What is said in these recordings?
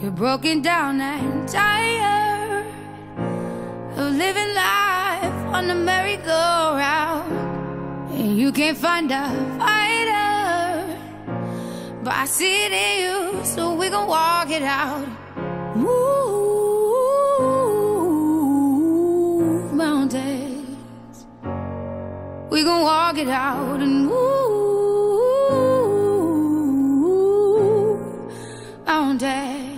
You're broken down and tired of living life on the merry-go-round. And you can't find a fighter, but I see it in you, so we gon' walk it out. Move mountains. We gon' walk it out and move mountains.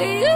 you